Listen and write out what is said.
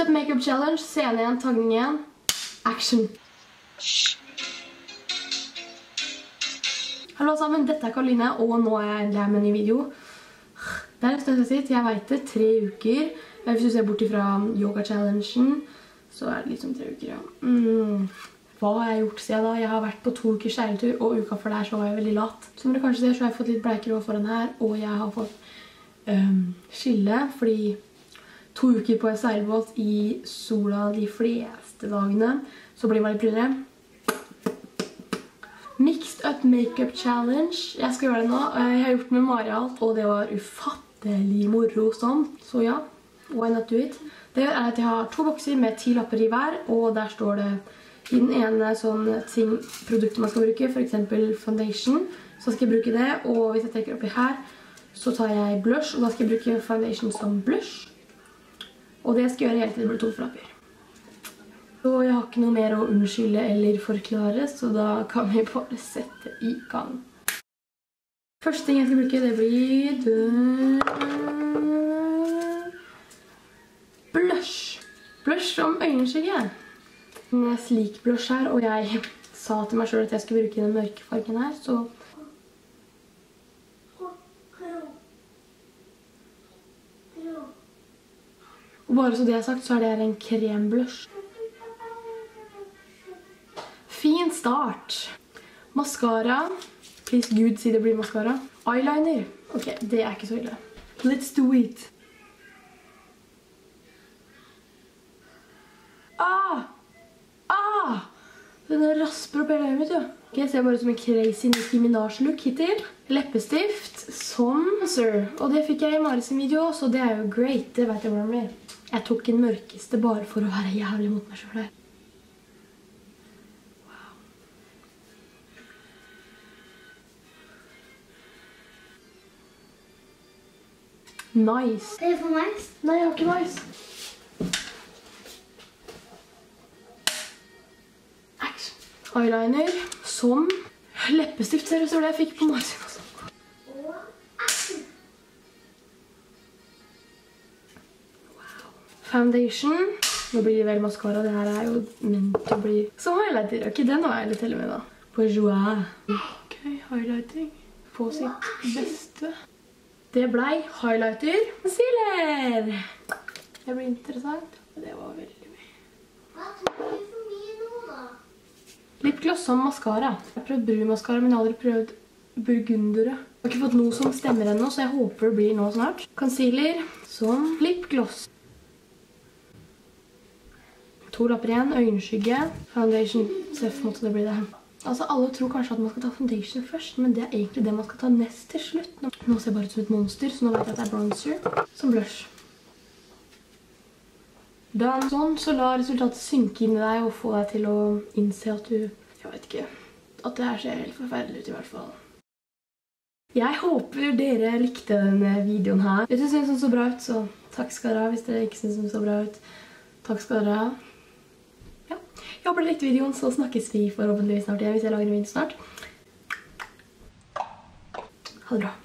Up makeup challenge. Scene igjen, tagning igjen. Action. Hallo sammen, dette er Karoline, og nå er jeg endelig med en ny video. Det er en stund siden, jeg vet det, tre uker. Hvis du ser bort fra yoga-challengen, så er det liksom tre uker, ja. Mm. Hva har jeg gjort siden da? Jeg har vært på to uker seiltur, og uka for der så var jeg veldig lat. Som dere kanskje ser, så har jeg fått litt bleikere hår foran her, og jeg har fått um, skille, fordi to uker på en seilbåt i sola de fleste dagene, så blir man litt brunere. Mixed Up Makeup Challenge. Jeg skal gjøre det nå. Jeg har gjort det med Marialt, og det var ufattelig moro sånn. Så ja, why not do it? Det gjør at jeg har to bokser med ti lapper i hver, og der står det i den ene sånn ting, produktet man skal bruke, for eksempel foundation, så skal jeg bruke det. Og hvis jeg trekker oppi her, så tar jeg blush, og da skal jeg bruke foundation som blush. Og det skal jeg gjøre helt til det blir to flapper. Så jeg har ikke noe mer å unnskylde eller forklare, så da kan vi bare sette i gang. Første ting jeg skal bruke, det blir blush. Blush som øyenskygge er slik blush her, og jeg sa til meg selv at jeg skulle bruke den mørke fargen her, så... Og bare så det er sagt, så er det her en kremblush. Fin start. Mascara. Please Gud, si det blir mascara. Eyeliner. Ok, det er ikke så ille. Let's do it. Ah! Ah! Den rasper opp hele øyet mitt, jo. Ok, jeg ser bare ut som en crazy Nicki Minaj-look hittil. Leppestift som sir. Og det fikk jeg i Maris video, så det er jo great. Det vet jeg hvordan det blir. Jeg tok den mørkeste bare for å være jævlig mot meg sjøl. her. Nice. Det er for nice. Nei, jeg har ikke nice. eyeliner som leppestift. Ser du det jeg fikk på Marsin Foundation. Nå blir det vel mascara. Det her er jo ment til å bli som highlighter. Ok, den var jeg litt heller med da. På Ok, highlighting. På sitt beste. Det ble highlighter. Concealer. Det blir interessant. Det var veldig mye. Hva tror du for mye nå da? Lipgloss som mascara. Jeg har prøvd brun mascara, men jeg har aldri prøvd burgundere. Jeg har ikke fått noe som stemmer ennå, så jeg håper det blir nå snart. Concealer som lipgloss. To lapper igjen, øyenskygge, foundation, Seff måtte det bli det. Altså, alle tror kanskje at man skal ta foundation først, men det er egentlig det man skal ta nest til slutt. Nå ser jeg bare ut som et monster, så nå vet jeg at det er bronzer. Som blush. Done. Sånn, så la resultatet synke inn i deg og få deg til å innse at du, jeg vet ikke, at det her ser helt forferdelig ut i hvert fall. Jeg håper dere likte denne videoen her. Hvis du synes den så bra ut, så takk skal dere ha. Hvis dere ikke synes den så bra ut, takk skal dere ha. Jeg håper du likte videoen, så snakkes vi forhåpentligvis snart igjen hvis jeg lager en video snart. Ha det bra.